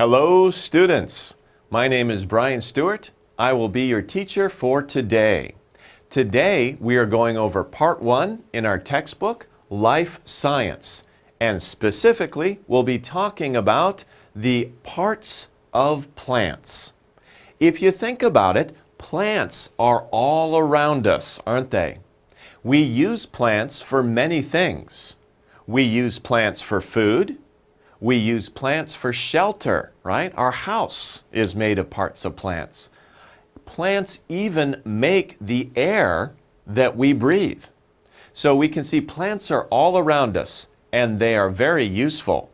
Hello, students. My name is Brian Stuart. I will be your teacher for today. Today, we are going over part one in our textbook, Life Science. And specifically, we'll be talking about the parts of plants. If you think about it, plants are all around us, aren't they? We use plants for many things. We use plants for food. We use plants for shelter, right? Our house is made of parts of plants. Plants even make the air that we breathe. So we can see plants are all around us and they are very useful.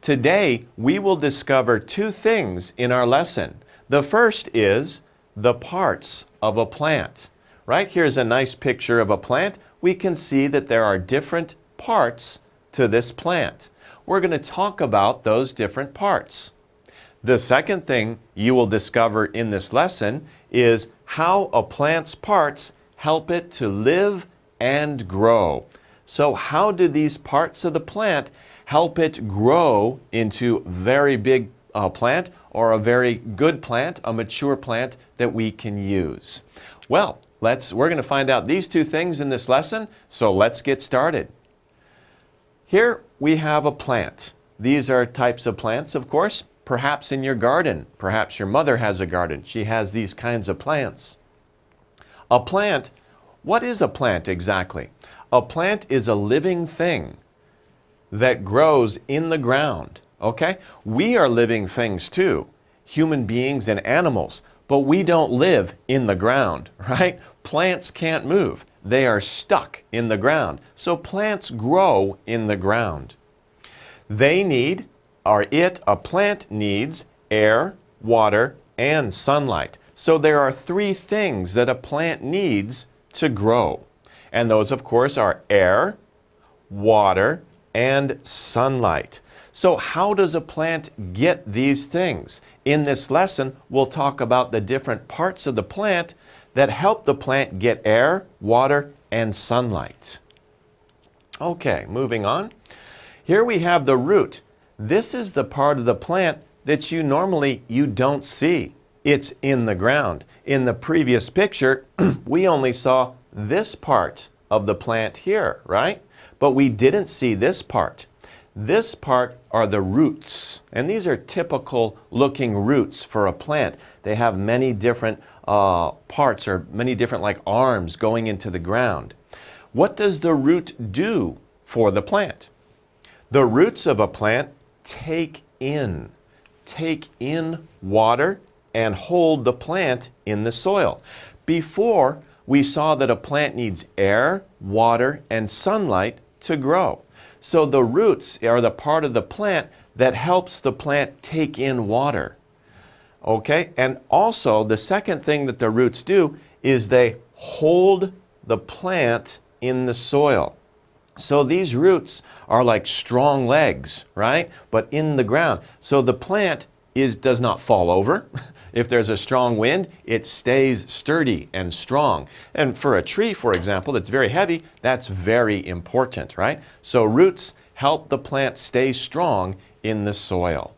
Today, we will discover two things in our lesson. The first is the parts of a plant. Right here's a nice picture of a plant. We can see that there are different parts to this plant we're going to talk about those different parts. The second thing you will discover in this lesson is how a plant's parts help it to live and grow. So, how do these parts of the plant help it grow into very big uh, plant or a very good plant, a mature plant that we can use? Well, let's we're going to find out these two things in this lesson, so let's get started. Here we have a plant. These are types of plants, of course, perhaps in your garden. Perhaps your mother has a garden. She has these kinds of plants. A plant, what is a plant exactly? A plant is a living thing that grows in the ground. Okay? We are living things too, human beings and animals, but we don't live in the ground, right? Plants can't move they are stuck in the ground. So plants grow in the ground. They need, or it, a plant needs, air, water, and sunlight. So there are three things that a plant needs to grow. And those, of course, are air, water, and sunlight. So, how does a plant get these things? In this lesson, we'll talk about the different parts of the plant that help the plant get air, water, and sunlight. Okay, moving on. Here we have the root. This is the part of the plant that you normally you don't see. It's in the ground. In the previous picture, we only saw this part of the plant here, right? But we didn't see this part. This part are the roots, and these are typical looking roots for a plant. They have many different uh, parts or many different like arms going into the ground. What does the root do for the plant? The roots of a plant take in, take in water and hold the plant in the soil. Before, we saw that a plant needs air, water, and sunlight to grow. So the roots are the part of the plant that helps the plant take in water. Okay? And also, the second thing that the roots do is they hold the plant in the soil. So these roots are like strong legs, right? But in the ground. So the plant is does not fall over. if there's a strong wind, it stays sturdy and strong. And for a tree, for example, that's very heavy, that's very important, right? So roots help the plant stay strong in the soil.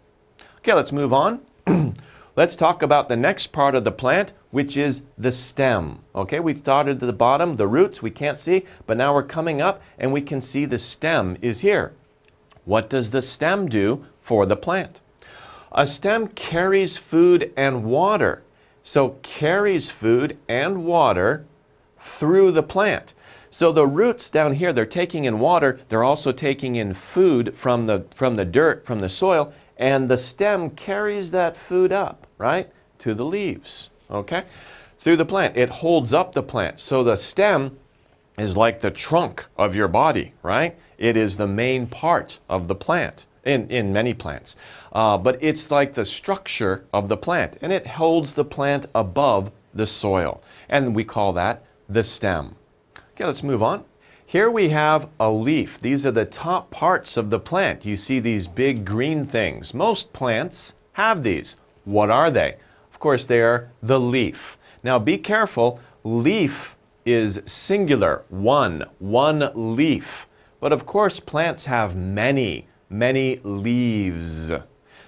Okay, let's move on. let's talk about the next part of the plant, which is the stem. Okay, we started at the bottom, the roots we can't see, but now we're coming up and we can see the stem is here. What does the stem do for the plant? A stem carries food and water. So carries food and water through the plant. So the roots down here, they're taking in water, they're also taking in food from the, from the dirt, from the soil, and the stem carries that food up, right, to the leaves, okay, through the plant. It holds up the plant. So the stem is like the trunk of your body, right? It is the main part of the plant in, in many plants. Uh, but it's like the structure of the plant, and it holds the plant above the soil. And we call that the stem. Okay, let's move on. Here we have a leaf. These are the top parts of the plant. You see these big green things. Most plants have these. What are they? Of course, they are the leaf. Now be careful. Leaf is singular, one, one leaf. But of course, plants have many many leaves.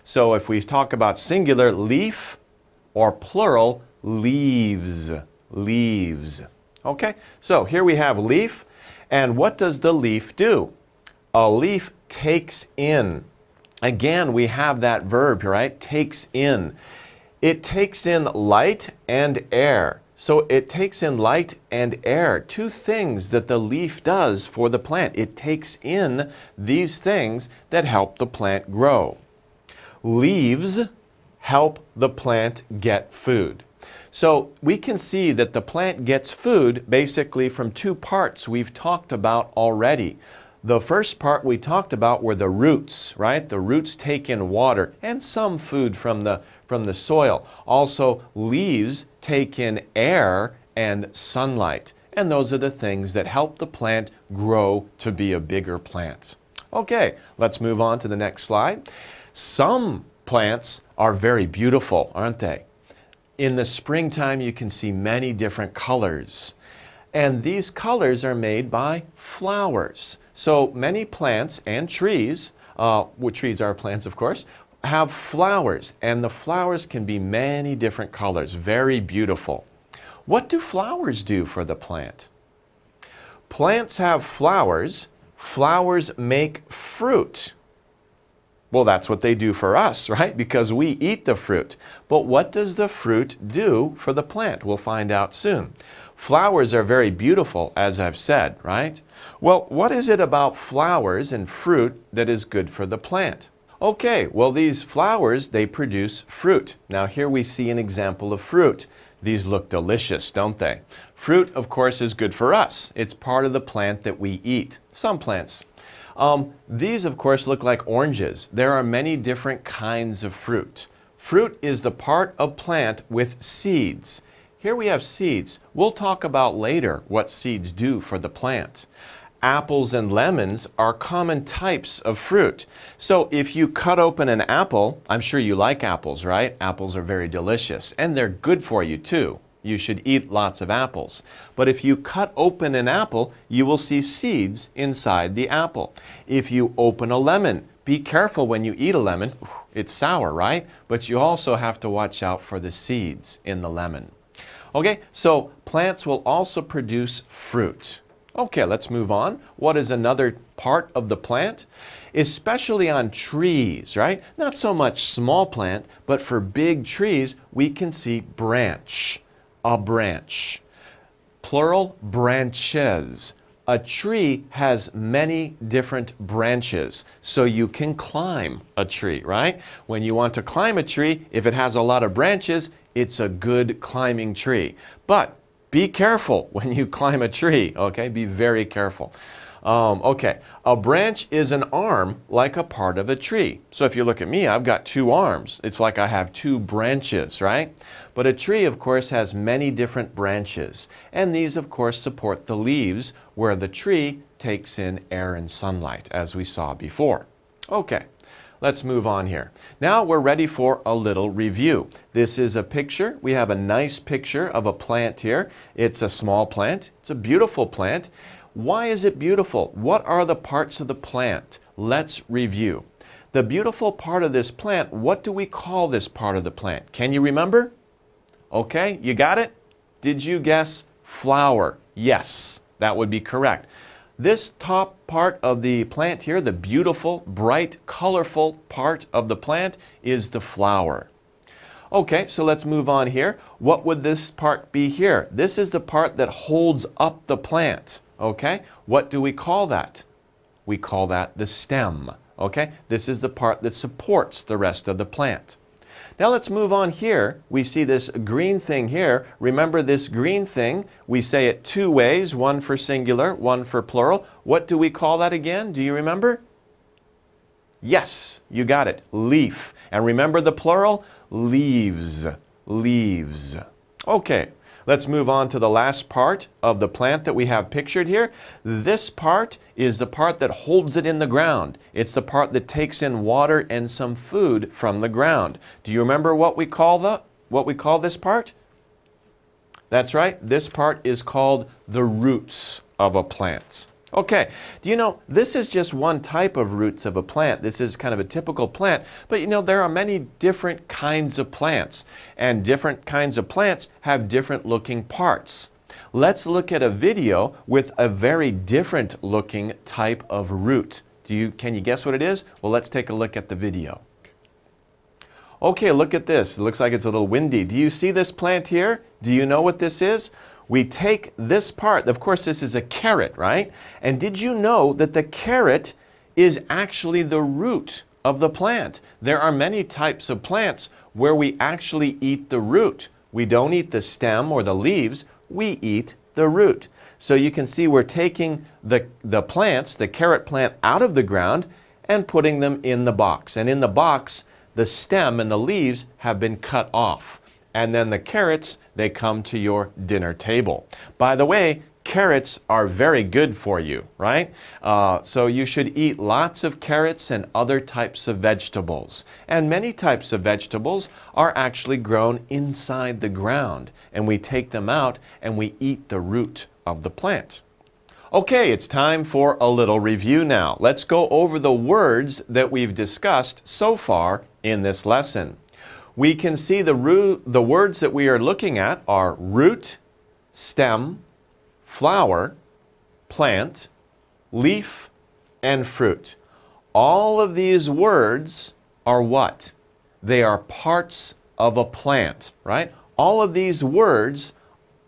So if we talk about singular, leaf, or plural, leaves. Leaves. Okay, so here we have leaf. And what does the leaf do? A leaf takes in. Again, we have that verb, right? Takes in. It takes in light and air. So it takes in light and air, two things that the leaf does for the plant. It takes in these things that help the plant grow. Leaves help the plant get food. So we can see that the plant gets food basically from two parts we've talked about already. The first part we talked about were the roots, right? The roots take in water and some food from the from the soil. Also, leaves take in air and sunlight. And those are the things that help the plant grow to be a bigger plant. Okay, let's move on to the next slide. Some plants are very beautiful, aren't they? In the springtime, you can see many different colors. And these colors are made by flowers. So many plants and trees, uh, trees are plants, of course, have flowers, and the flowers can be many different colors, very beautiful. What do flowers do for the plant? Plants have flowers. Flowers make fruit. Well, that's what they do for us, right? Because we eat the fruit. But what does the fruit do for the plant? We'll find out soon. Flowers are very beautiful, as I've said, right? Well, what is it about flowers and fruit that is good for the plant? Okay, well these flowers, they produce fruit. Now here we see an example of fruit. These look delicious, don't they? Fruit, of course, is good for us. It's part of the plant that we eat. Some plants. Um, these, of course, look like oranges. There are many different kinds of fruit. Fruit is the part of plant with seeds. Here we have seeds. We'll talk about later what seeds do for the plant apples and lemons are common types of fruit. So if you cut open an apple, I'm sure you like apples, right? Apples are very delicious and they're good for you too. You should eat lots of apples. But if you cut open an apple, you will see seeds inside the apple. If you open a lemon, be careful when you eat a lemon. It's sour, right? But you also have to watch out for the seeds in the lemon. Okay, so plants will also produce fruit. Okay, let's move on. What is another part of the plant? Especially on trees, right? Not so much small plant, but for big trees, we can see branch, a branch. Plural, branches. A tree has many different branches, so you can climb a tree, right? When you want to climb a tree, if it has a lot of branches, it's a good climbing tree. But be careful when you climb a tree, okay? Be very careful. Um, okay, a branch is an arm like a part of a tree. So if you look at me, I've got two arms. It's like I have two branches, right? But a tree, of course, has many different branches. And these, of course, support the leaves where the tree takes in air and sunlight, as we saw before. Okay. Let's move on here. Now we're ready for a little review. This is a picture. We have a nice picture of a plant here. It's a small plant. It's a beautiful plant. Why is it beautiful? What are the parts of the plant? Let's review. The beautiful part of this plant, what do we call this part of the plant? Can you remember? Okay, you got it? Did you guess flower? Yes, that would be correct. This top part of the plant here, the beautiful, bright, colorful part of the plant, is the flower. Okay, so let's move on here. What would this part be here? This is the part that holds up the plant. Okay, what do we call that? We call that the stem. Okay, this is the part that supports the rest of the plant. Now let's move on here. We see this green thing here. Remember this green thing, we say it two ways, one for singular, one for plural. What do we call that again? Do you remember? Yes, you got it. Leaf. And remember the plural? Leaves. Leaves. Okay, Let's move on to the last part of the plant that we have pictured here. This part is the part that holds it in the ground. It's the part that takes in water and some food from the ground. Do you remember what we call the what we call this part? That's right. This part is called the roots of a plant. Okay, do you know this is just one type of roots of a plant? This is kind of a typical plant, but you know there are many different kinds of plants, and different kinds of plants have different looking parts. Let's look at a video with a very different looking type of root. Do you, can you guess what it is? Well, let's take a look at the video. Okay, look at this. It looks like it's a little windy. Do you see this plant here? Do you know what this is? We take this part, of course, this is a carrot, right? And did you know that the carrot is actually the root of the plant? There are many types of plants where we actually eat the root. We don't eat the stem or the leaves, we eat the root. So you can see we're taking the, the plants, the carrot plant, out of the ground and putting them in the box. And in the box, the stem and the leaves have been cut off. And then the carrots, they come to your dinner table. By the way, carrots are very good for you, right? Uh, so you should eat lots of carrots and other types of vegetables. And many types of vegetables are actually grown inside the ground. And we take them out and we eat the root of the plant. Okay, it's time for a little review now. Let's go over the words that we've discussed so far in this lesson. We can see the, root, the words that we are looking at are root, stem, flower, plant, leaf, and fruit. All of these words are what? They are parts of a plant, right? All of these words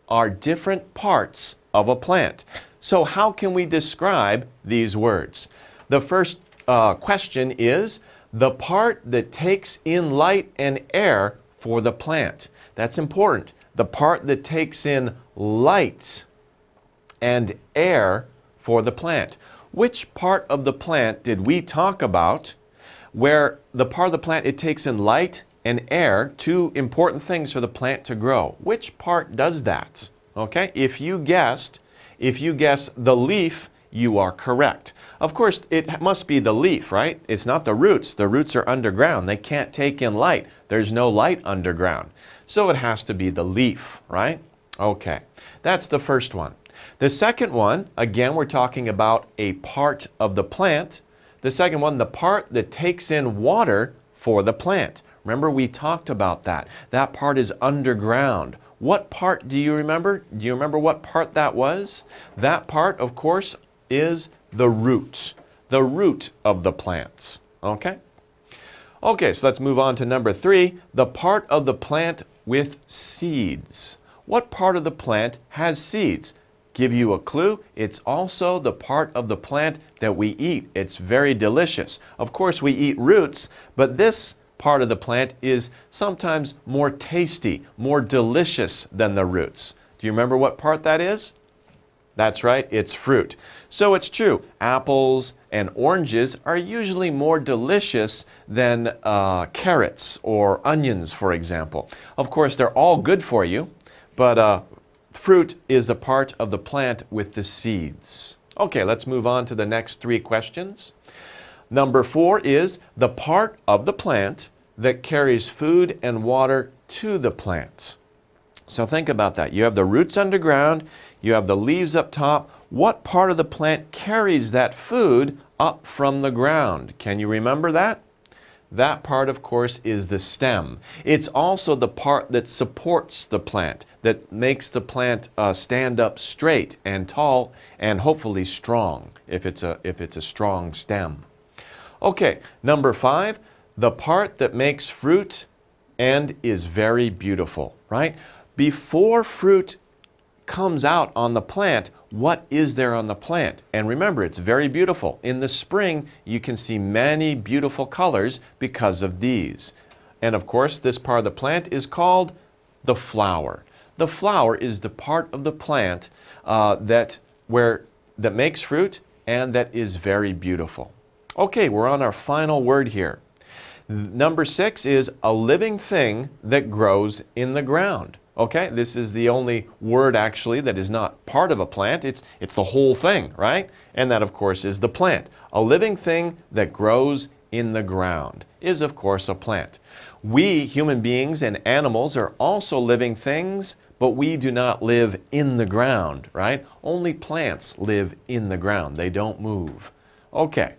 are different parts of a plant. So, how can we describe these words? The first uh, question is the part that takes in light and air for the plant. That's important. The part that takes in light and air for the plant. Which part of the plant did we talk about where the part of the plant it takes in light and air, two important things for the plant to grow? Which part does that? Okay? If you guessed if you guess the leaf, you are correct. Of course, it must be the leaf, right? It's not the roots. The roots are underground. They can't take in light. There's no light underground. So it has to be the leaf, right? Okay, that's the first one. The second one, again, we're talking about a part of the plant. The second one, the part that takes in water for the plant. Remember, we talked about that. That part is underground. What part do you remember? Do you remember what part that was? That part, of course, is the root, the root of the plants. Okay? Okay, so let's move on to number three the part of the plant with seeds. What part of the plant has seeds? Give you a clue, it's also the part of the plant that we eat. It's very delicious. Of course, we eat roots, but this part of the plant is sometimes more tasty, more delicious than the roots. Do you remember what part that is? That's right, it's fruit. So it's true, apples and oranges are usually more delicious than uh, carrots or onions, for example. Of course, they're all good for you, but uh, fruit is the part of the plant with the seeds. Okay, let's move on to the next three questions. Number four is the part of the plant that carries food and water to the plant. So think about that. You have the roots underground, you have the leaves up top. What part of the plant carries that food up from the ground? Can you remember that? That part, of course, is the stem. It's also the part that supports the plant, that makes the plant uh, stand up straight and tall and hopefully strong if it's a, if it's a strong stem. Okay, number five, the part that makes fruit and is very beautiful, right? Before fruit comes out on the plant, what is there on the plant? And remember, it's very beautiful. In the spring, you can see many beautiful colors because of these. And of course, this part of the plant is called the flower. The flower is the part of the plant uh, that, where, that makes fruit and that is very beautiful. Okay, we're on our final word here. Number six is a living thing that grows in the ground. Okay, this is the only word actually that is not part of a plant. It's, it's the whole thing, right? And that, of course, is the plant. A living thing that grows in the ground is, of course, a plant. We, human beings and animals, are also living things, but we do not live in the ground, right? Only plants live in the ground, they don't move. Okay.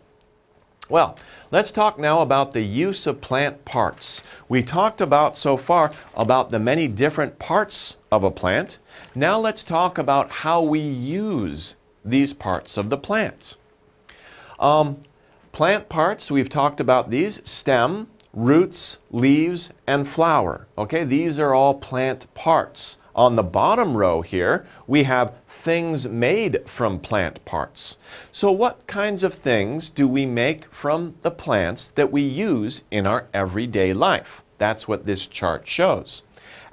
Well, let's talk now about the use of plant parts. We talked about so far about the many different parts of a plant. Now let's talk about how we use these parts of the plant. Um, plant parts, we've talked about these stem, roots, leaves, and flower. Okay, these are all plant parts. On the bottom row here, we have things made from plant parts. So what kinds of things do we make from the plants that we use in our everyday life? That's what this chart shows.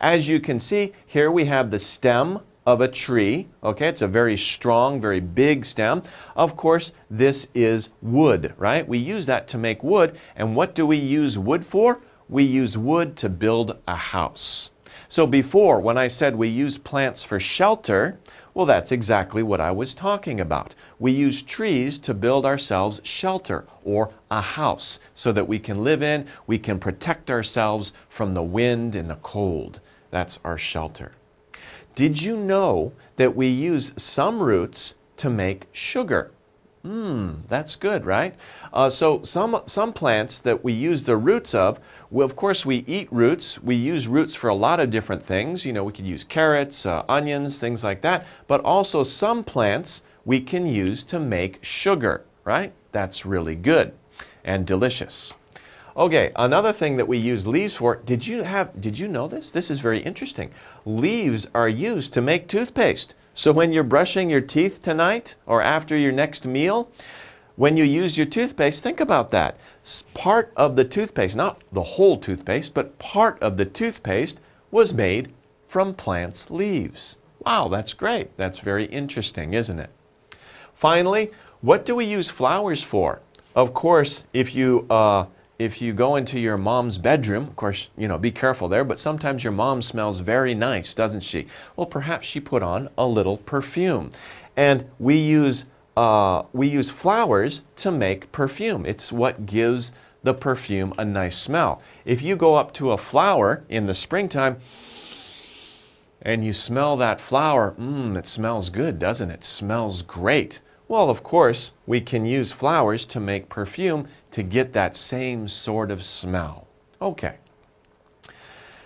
As you can see, here we have the stem of a tree. Okay, it's a very strong, very big stem. Of course, this is wood, right? We use that to make wood. And what do we use wood for? We use wood to build a house. So before, when I said we use plants for shelter, well, that's exactly what I was talking about. We use trees to build ourselves shelter or a house so that we can live in, we can protect ourselves from the wind and the cold. That's our shelter. Did you know that we use some roots to make sugar? Mmm, that's good, right? Uh, so some, some plants that we use the roots of, well, of course we eat roots. We use roots for a lot of different things. You know, we could use carrots, uh, onions, things like that. But also some plants we can use to make sugar, right? That's really good and delicious. Okay, another thing that we use leaves for, did you have did you know this? This is very interesting. Leaves are used to make toothpaste. So when you're brushing your teeth tonight or after your next meal, when you use your toothpaste, think about that. Part of the toothpaste, not the whole toothpaste, but part of the toothpaste was made from plants' leaves. Wow, that's great. That's very interesting, isn't it? Finally, what do we use flowers for? Of course, if you uh, if you go into your mom's bedroom, of course, you know, be careful there, but sometimes your mom smells very nice, doesn't she? Well, perhaps she put on a little perfume. And we use, uh, we use flowers to make perfume. It's what gives the perfume a nice smell. If you go up to a flower in the springtime and you smell that flower, mmm, it smells good, doesn't it? it? Smells great. Well, of course, we can use flowers to make perfume to get that same sort of smell. Okay.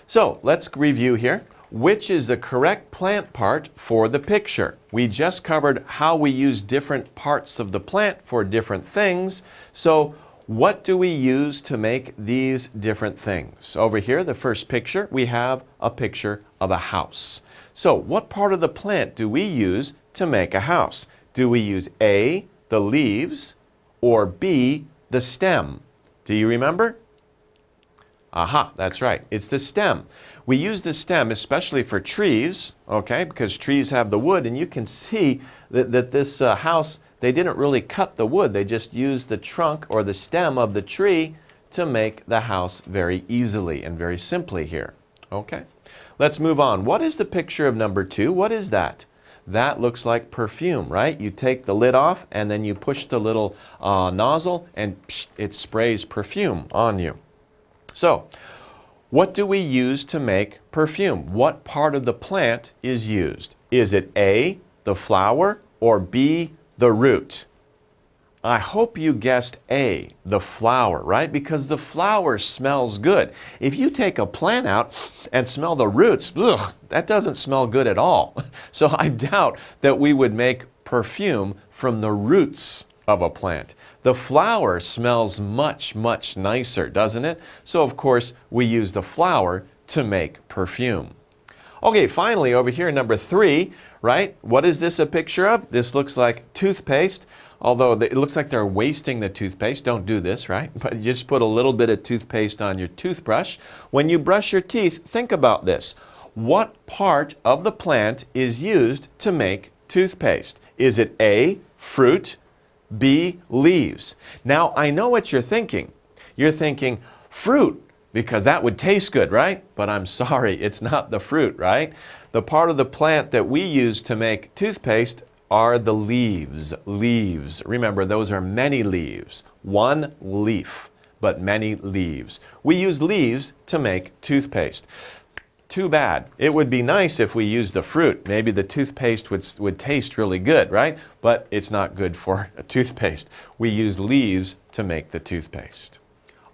So let's review here. Which is the correct plant part for the picture? We just covered how we use different parts of the plant for different things. So what do we use to make these different things? Over here, the first picture, we have a picture of a house. So what part of the plant do we use to make a house? Do we use A, the leaves, or B, the stem? Do you remember? Aha, that's right. It's the stem. We use the stem especially for trees, okay, because trees have the wood, and you can see that, that this uh, house, they didn't really cut the wood. They just used the trunk or the stem of the tree to make the house very easily and very simply here. Okay, let's move on. What is the picture of number two? What is that? That looks like perfume, right? You take the lid off and then you push the little uh, nozzle and psh, it sprays perfume on you. So, what do we use to make perfume? What part of the plant is used? Is it A, the flower, or B, the root? I hope you guessed A, the flower, right? Because the flower smells good. If you take a plant out and smell the roots, ugh, that doesn't smell good at all. So I doubt that we would make perfume from the roots of a plant. The flower smells much, much nicer, doesn't it? So of course, we use the flower to make perfume. Okay, finally, over here, number three, right? What is this a picture of? This looks like toothpaste although it looks like they're wasting the toothpaste. Don't do this, right? But you just put a little bit of toothpaste on your toothbrush. When you brush your teeth, think about this. What part of the plant is used to make toothpaste? Is it A, fruit, B, leaves? Now, I know what you're thinking. You're thinking, fruit, because that would taste good, right? But I'm sorry, it's not the fruit, right? The part of the plant that we use to make toothpaste are the leaves. Leaves. Remember, those are many leaves. One leaf, but many leaves. We use leaves to make toothpaste. Too bad. It would be nice if we used the fruit. Maybe the toothpaste would, would taste really good, right? But it's not good for a toothpaste. We use leaves to make the toothpaste.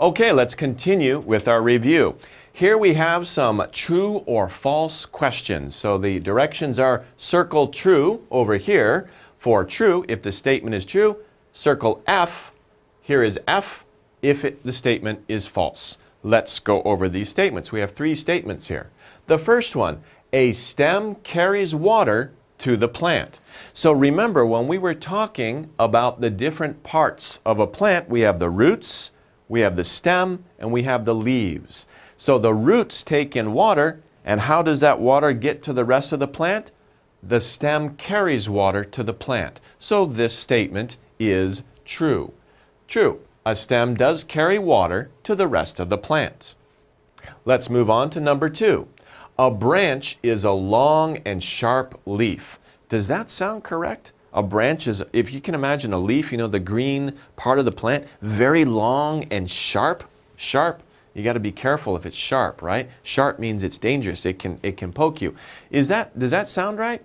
Okay, let's continue with our review. Here we have some true or false questions. So the directions are circle true over here for true. If the statement is true, circle F. Here is F if it, the statement is false. Let's go over these statements. We have three statements here. The first one, a stem carries water to the plant. So remember, when we were talking about the different parts of a plant, we have the roots, we have the stem, and we have the leaves. So the roots take in water, and how does that water get to the rest of the plant? The stem carries water to the plant. So this statement is true. True, a stem does carry water to the rest of the plant. Let's move on to number two. A branch is a long and sharp leaf. Does that sound correct? A branch is, if you can imagine a leaf, you know, the green part of the plant, very long and sharp. Sharp. You got to be careful if it's sharp, right? Sharp means it's dangerous. It can it can poke you. Is that does that sound right?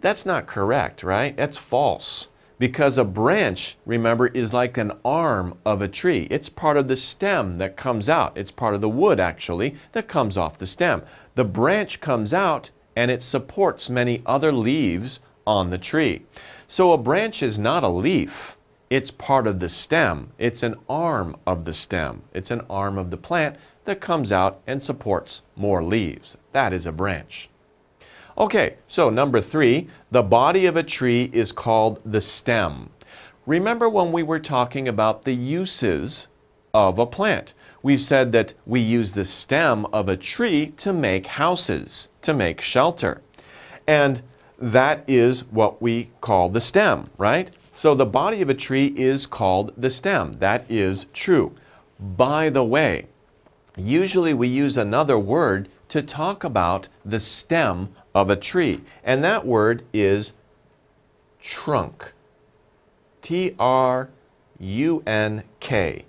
That's not correct, right? That's false. Because a branch, remember, is like an arm of a tree. It's part of the stem that comes out. It's part of the wood, actually, that comes off the stem. The branch comes out and it supports many other leaves on the tree. So a branch is not a leaf. It's part of the stem. It's an arm of the stem. It's an arm of the plant that comes out and supports more leaves. That is a branch. Okay, so number three, the body of a tree is called the stem. Remember when we were talking about the uses of a plant? We said that we use the stem of a tree to make houses, to make shelter. And that is what we call the stem, right? So the body of a tree is called the stem. That is true. By the way, usually we use another word to talk about the stem of a tree. And that word is trunk. T R U N K.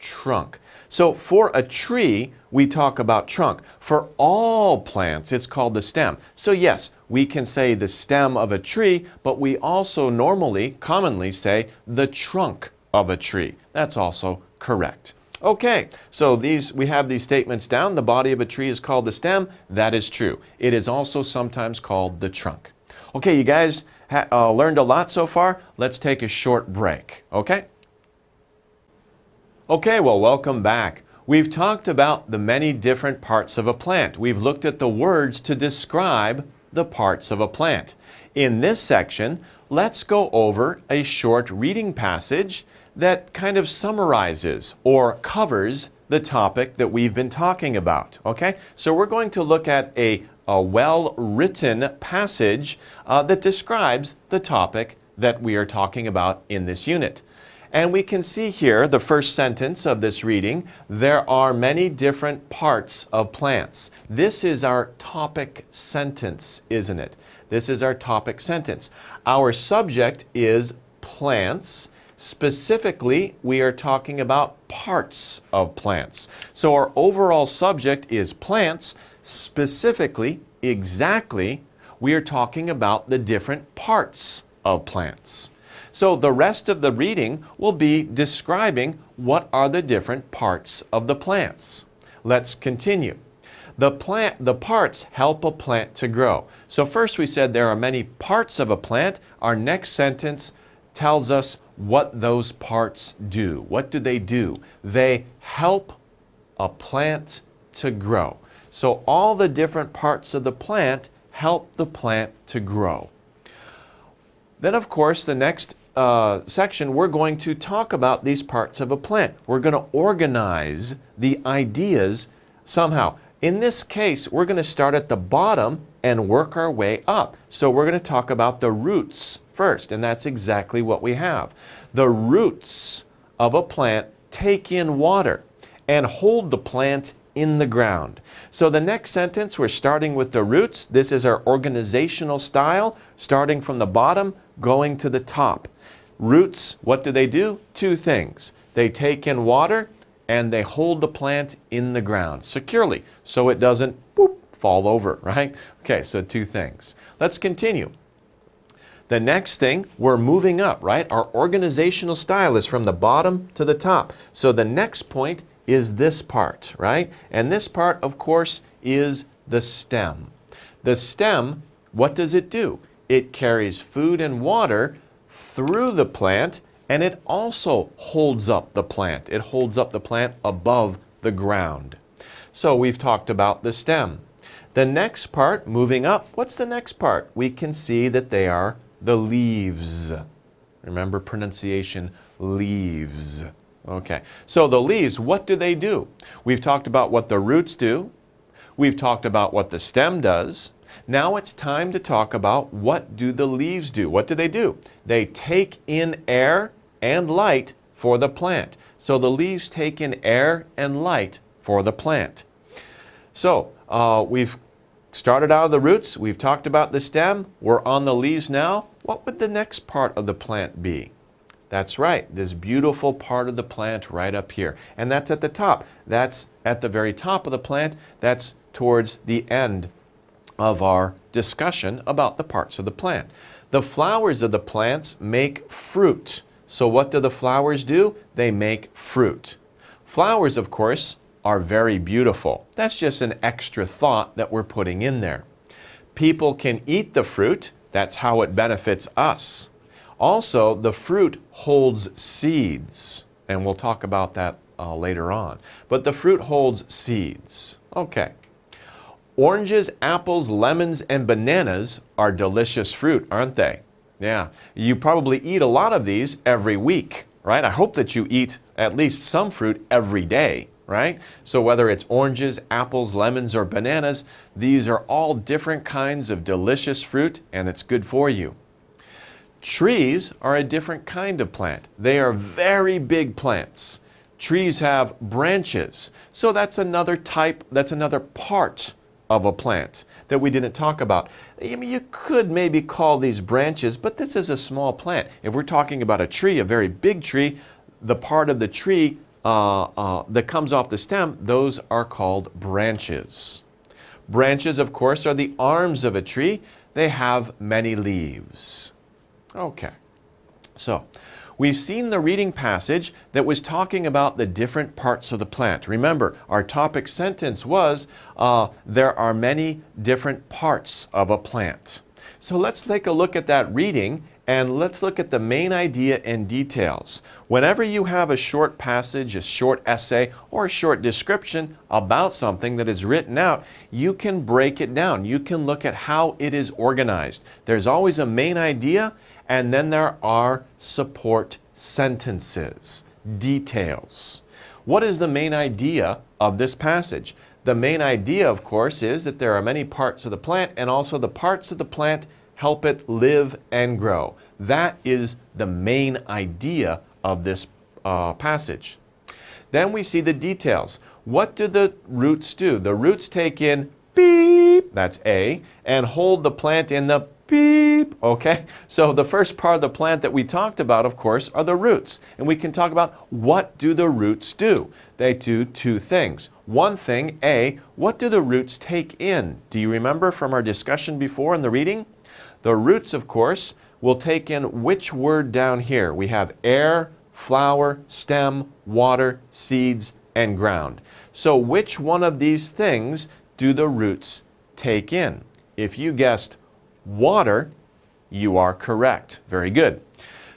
Trunk. So for a tree, we talk about trunk. For all plants, it's called the stem. So yes, we can say the stem of a tree, but we also normally, commonly say the trunk of a tree. That's also correct. Okay, so these we have these statements down. The body of a tree is called the stem. That is true. It is also sometimes called the trunk. Okay, you guys uh, learned a lot so far. Let's take a short break. Okay? Okay, well, welcome back. We've talked about the many different parts of a plant. We've looked at the words to describe the parts of a plant. In this section, let's go over a short reading passage that kind of summarizes or covers the topic that we've been talking about. Okay? So we're going to look at a, a well written passage uh, that describes the topic that we are talking about in this unit. And we can see here the first sentence of this reading there are many different parts of plants. This is our topic sentence, isn't it? This is our topic sentence. Our subject is plants Specifically, we are talking about parts of plants. So our overall subject is plants. Specifically, exactly, we are talking about the different parts of plants. So the rest of the reading will be describing what are the different parts of the plants. Let's continue. The plant, the parts help a plant to grow. So first we said there are many parts of a plant. Our next sentence tells us what those parts do. What do they do? They help a plant to grow. So all the different parts of the plant help the plant to grow. Then, of course, the next uh, section, we're going to talk about these parts of a plant. We're going to organize the ideas somehow. In this case, we're going to start at the bottom and work our way up. So we're going to talk about the roots first, and that's exactly what we have. The roots of a plant take in water and hold the plant in the ground. So the next sentence, we're starting with the roots. This is our organizational style, starting from the bottom, going to the top. Roots, what do they do? Two things. They take in water and they hold the plant in the ground securely so it doesn't boop, fall over, right? Okay, so two things. Let's continue. The next thing, we're moving up, right? Our organizational style is from the bottom to the top. So the next point is this part, right? And this part, of course, is the stem. The stem, what does it do? It carries food and water through the plant and it also holds up the plant. It holds up the plant above the ground. So we've talked about the stem. The next part, moving up, what's the next part? We can see that they are the leaves. Remember pronunciation, leaves. Okay, so the leaves, what do they do? We've talked about what the roots do. We've talked about what the stem does. Now it's time to talk about what do the leaves do? What do they do? They take in air and light for the plant. So the leaves take in air and light for the plant. So uh, we've started out of the roots, we've talked about the stem, we're on the leaves now. What would the next part of the plant be? That's right, this beautiful part of the plant right up here. And that's at the top. That's at the very top of the plant. That's towards the end of our discussion about the parts of the plant. The flowers of the plants make fruit. So what do the flowers do? They make fruit. Flowers, of course, are very beautiful. That's just an extra thought that we're putting in there. People can eat the fruit. That's how it benefits us. Also, the fruit holds seeds, and we'll talk about that uh, later on. But the fruit holds seeds. Okay. Oranges, apples, lemons, and bananas are delicious fruit, aren't they? Yeah, you probably eat a lot of these every week, right? I hope that you eat at least some fruit every day, right? So whether it's oranges, apples, lemons, or bananas, these are all different kinds of delicious fruit and it's good for you. Trees are a different kind of plant. They are very big plants. Trees have branches. So that's another type, that's another part of a plant that we didn't talk about. I mean, you could maybe call these branches, but this is a small plant. If we're talking about a tree, a very big tree, the part of the tree uh, uh, that comes off the stem, those are called branches. Branches, of course, are the arms of a tree. They have many leaves. Okay, so We've seen the reading passage that was talking about the different parts of the plant. Remember, our topic sentence was uh, there are many different parts of a plant. So let's take a look at that reading and let's look at the main idea and details. Whenever you have a short passage, a short essay, or a short description about something that is written out, you can break it down. You can look at how it is organized. There's always a main idea and then there are support sentences, details. What is the main idea of this passage? The main idea, of course, is that there are many parts of the plant, and also the parts of the plant help it live and grow. That is the main idea of this uh, passage. Then we see the details. What do the roots do? The roots take in beep, that's A, and hold the plant in the beep, okay? So the first part of the plant that we talked about, of course, are the roots. And we can talk about what do the roots do? They do two things. One thing, A, what do the roots take in? Do you remember from our discussion before in the reading? The roots, of course, will take in which word down here? We have air, flower, stem, water, seeds, and ground. So which one of these things do the roots take in? If you guessed water, you are correct. Very good.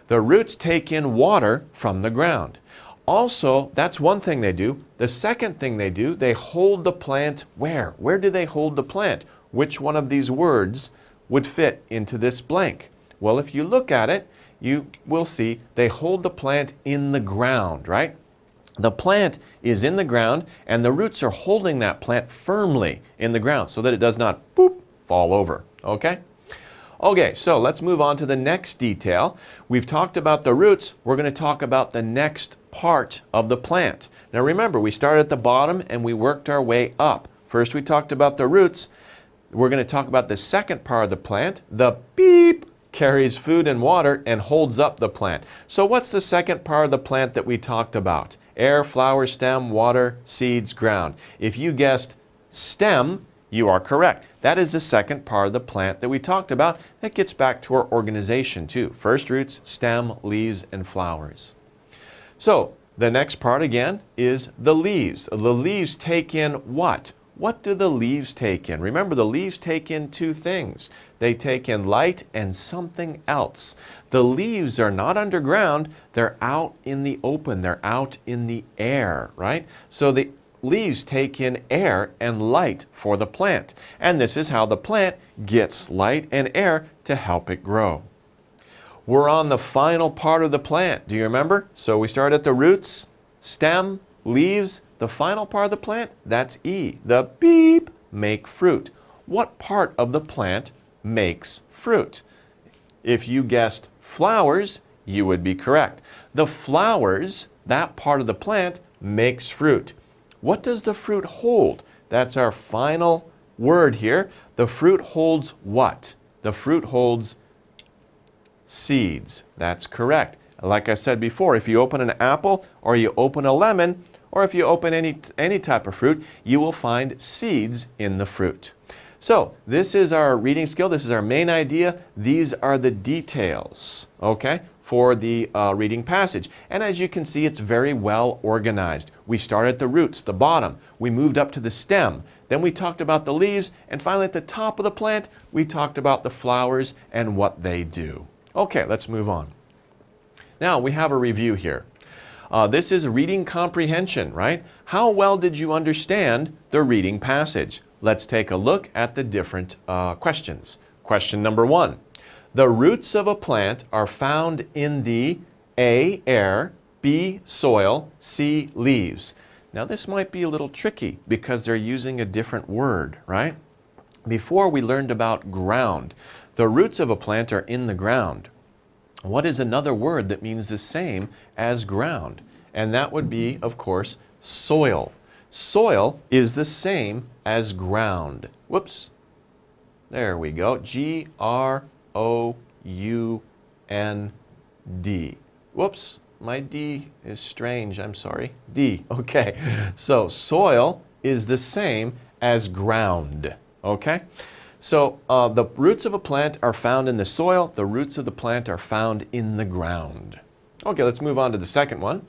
The roots take in water from the ground. Also, that's one thing they do. The second thing they do, they hold the plant where? Where do they hold the plant? Which one of these words would fit into this blank? Well, if you look at it, you will see they hold the plant in the ground, right? The plant is in the ground and the roots are holding that plant firmly in the ground so that it does not boop, fall over, okay? Okay, so let's move on to the next detail. We've talked about the roots. We're going to talk about the next part of the plant. Now remember, we started at the bottom and we worked our way up. First we talked about the roots. We're going to talk about the second part of the plant. The beep carries food and water and holds up the plant. So what's the second part of the plant that we talked about? Air, flower, stem, water, seeds, ground. If you guessed stem, You are correct. That is the second part of the plant that we talked about. That gets back to our organization too. First roots, stem, leaves, and flowers. So the next part again is the leaves. The leaves take in what? What do the leaves take in? Remember, the leaves take in two things. They take in light and something else. The leaves are not underground, they're out in the open, they're out in the air, right? So the leaves take in air and light for the plant. And this is how the plant gets light and air to help it grow. We're on the final part of the plant. Do you remember? So we start at the roots, stem, leaves, the final part of the plant, that's E. The beep make fruit. What part of the plant makes fruit? If you guessed flowers, you would be correct. The flowers, that part of the plant, makes fruit. What does the fruit hold? That's our final word here. The fruit holds what? The fruit holds seeds. That's correct. Like I said before, if you open an apple or you open a lemon, or if you open any, any type of fruit, you will find seeds in the fruit. So this is our reading skill. This is our main idea. These are the details, okay, for the uh, reading passage. And as you can see, it's very well organized. We started at the roots, the bottom. We moved up to the stem. Then we talked about the leaves. And finally, at the top of the plant, we talked about the flowers and what they do. Okay, let's move on. Now, we have a review here. Uh, this is reading comprehension, right? How well did you understand the reading passage? Let's take a look at the different uh, questions. Question number one. The roots of a plant are found in the A, air, B, soil, C, leaves. Now this might be a little tricky because they're using a different word, right? Before we learned about ground. The roots of a plant are in the ground. What is another word that means the same as ground? And that would be, of course, soil. Soil is the same as ground. Whoops. There we go. G R O U N D. Whoops. My D is strange. I'm sorry. D. Okay. So soil is the same as ground. Okay? So uh, the roots of a plant are found in the soil, the roots of the plant are found in the ground. Okay, let's move on to the second one.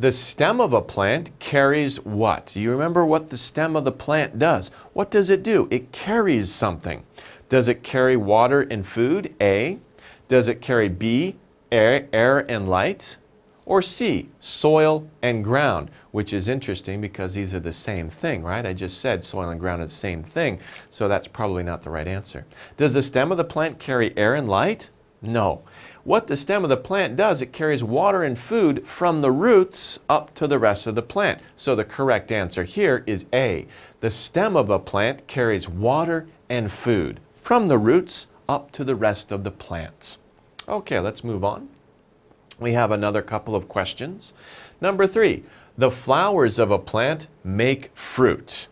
The stem of a plant carries what? Do you remember what the stem of the plant does? What does it do? It carries something. Does it carry water and food? A. Does it carry B, air, air and light? Or C, soil and ground, which is interesting because these are the same thing, right? I just said soil and ground are the same thing, so that's probably not the right answer. Does the stem of the plant carry air and light? No. What the stem of the plant does, it carries water and food from the roots up to the rest of the plant. So the correct answer here is A. The stem of a plant carries water and food from the roots up to the rest of the plants. Okay, let's move on. We have another couple of questions. Number three, the flowers of a plant make fruit.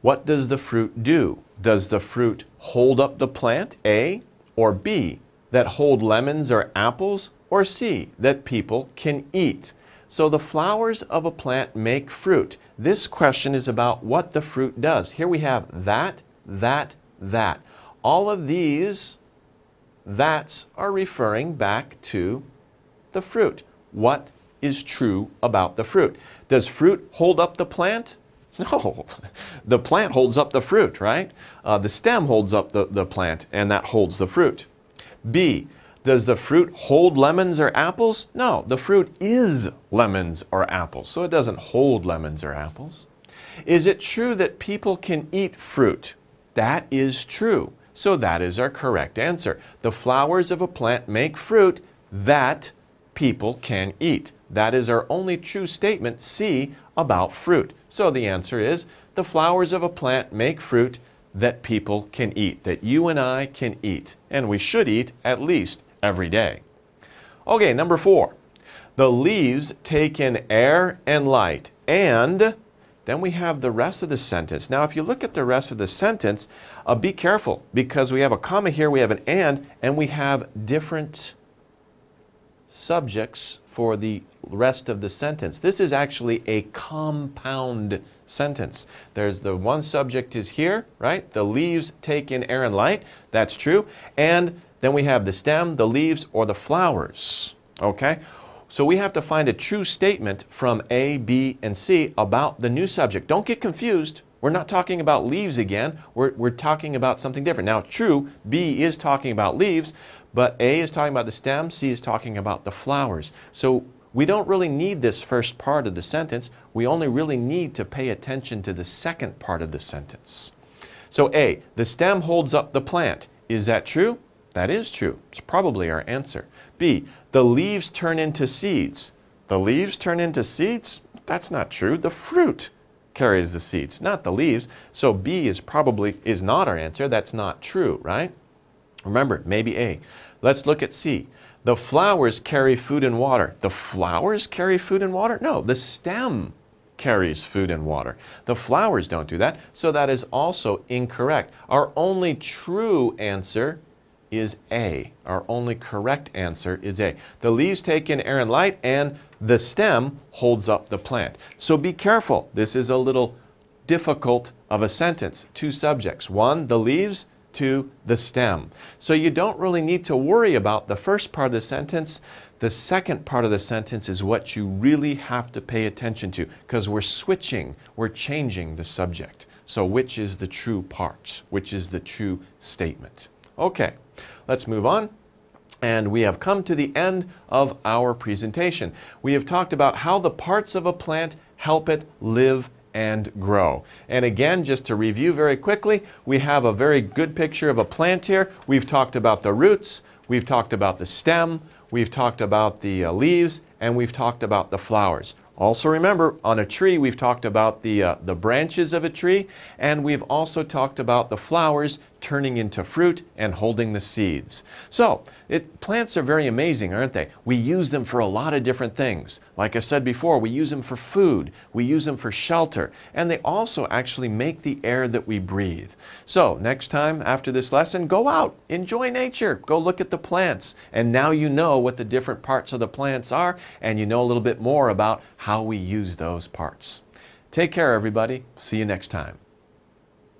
What does the fruit do? Does the fruit hold up the plant, A, or B, that hold lemons or apples, or C, that people can eat? So the flowers of a plant make fruit. This question is about what the fruit does. Here we have that, that, that. All of these that's are referring back to the fruit. What is true about the fruit? Does fruit hold up the plant? No, the plant holds up the fruit, right? Uh, the stem holds up the, the plant, and that holds the fruit. B, does the fruit hold lemons or apples? No, the fruit is lemons or apples, so it doesn't hold lemons or apples. Is it true that people can eat fruit? That is true. So that is our correct answer. The flowers of a plant make fruit that people can eat. That is our only true statement, C, about fruit. So the answer is the flowers of a plant make fruit that people can eat, that you and I can eat. And we should eat at least every day. Okay, number four. The leaves take in air and light and then we have the rest of the sentence. Now, if you look at the rest of the sentence, uh, be careful because we have a comma here, we have an and, and we have different subjects for the rest of the sentence. This is actually a compound sentence. There's the one subject is here, right? The leaves take in air and light. That's true. And then we have the stem, the leaves, or the flowers. Okay? So we have to find a true statement from A, B, and C about the new subject. Don't get confused. We're not talking about leaves again. We're, we're talking about something different. Now, true, B is talking about leaves, but A is talking about the stem, C is talking about the flowers. So we don't really need this first part of the sentence. We only really need to pay attention to the second part of the sentence. So A, the stem holds up the plant. Is that true? That is true. It's probably our answer. B, the leaves turn into seeds. The leaves turn into seeds? That's not true. The fruit carries the seeds, not the leaves. So B is probably is not our answer. That's not true, right? Remember, maybe A. Let's look at C. The flowers carry food and water. The flowers carry food and water? No, the stem carries food and water. The flowers don't do that, so that is also incorrect. Our only true answer is A. Our only correct answer is A. The leaves take in air and light, and the stem holds up the plant. So be careful. This is a little difficult of a sentence. Two subjects. One, the leaves. Two, the stem. So you don't really need to worry about the first part of the sentence. The second part of the sentence is what you really have to pay attention to because we're switching, we're changing the subject. So which is the true part? Which is the true statement? Okay. Let's move on. And we have come to the end of our presentation. We have talked about how the parts of a plant help it live and grow. And again, just to review very quickly, we have a very good picture of a plant here. We've talked about the roots, we've talked about the stem, we've talked about the uh, leaves, and we've talked about the flowers. Also remember, on a tree, we've talked about the, uh, the branches of a tree, and we've also talked about the flowers turning into fruit and holding the seeds. So, it, plants are very amazing, aren't they? We use them for a lot of different things. Like I said before, we use them for food, we use them for shelter, and they also actually make the air that we breathe. So, next time after this lesson, go out, enjoy nature, go look at the plants, and now you know what the different parts of the plants are, and you know a little bit more about how we use those parts. Take care, everybody. See you next time.